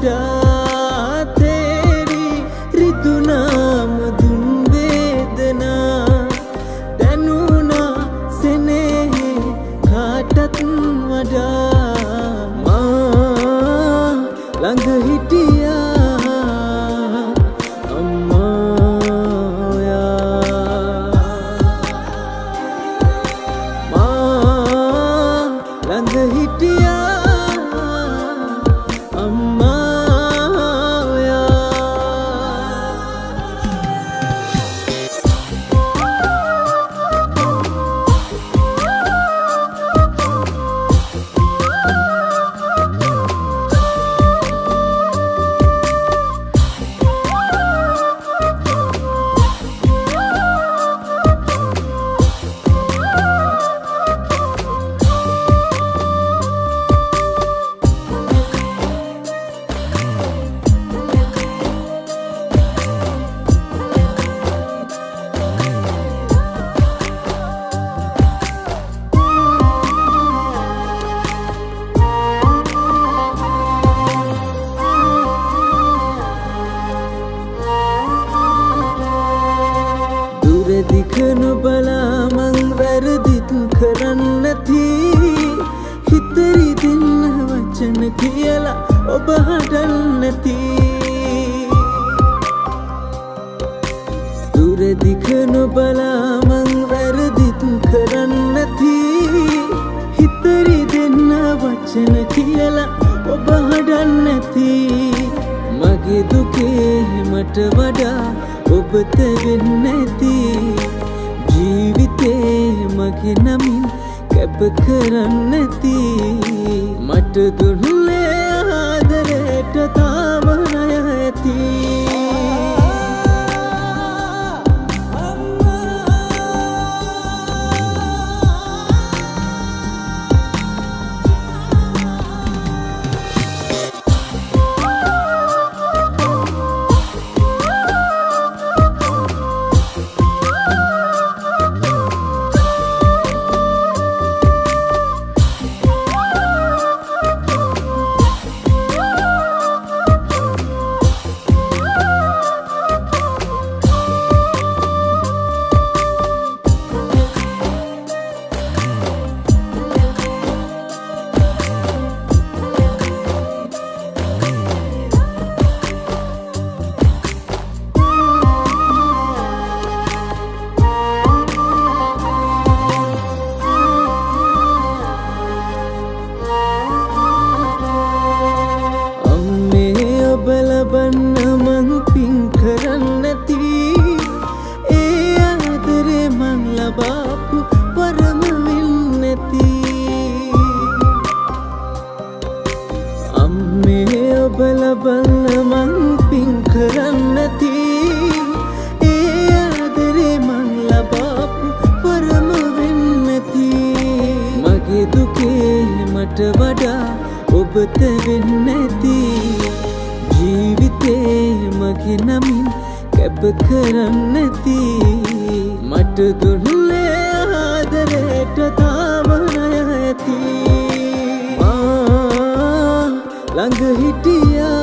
කාටත් වඩා තේරි රිදුනාම දුන්වේදනා දැනුනා සෙනෙහි කාටත් වඩා මා ළඟ හිටියා අම්මායා මා ළඟ හිටියා කරන්නති. හිතරි දෙන්න වචන කියලා ඔබ හඩන්නති දුරදික නොබලා මං වැරදිතු කරන්නති. හිතරි දෙන්න වචන කියලා ඔබ හඩන්නති මගේ දුකේ මට වඩා ඔබත වෙන්නැති. ජීවිතේ මගේ නමින් කැප කරන්නැති. මට දුන්නේ ආදරයට තාමනය ඇති. ඔබ ලබන්න මං පින් කරන්නති. ඒ ආදරේ මං ලබාපු වරම වෙන්නැති. මගේ දුකේ මට වඩා ඔබත වෙන්නැති. ජීවිතේ මගේ නමින් කැප කරන්නැති. මට දුන්නේ ආදරයට තාමනය ඇති මා ළඟ හිටියා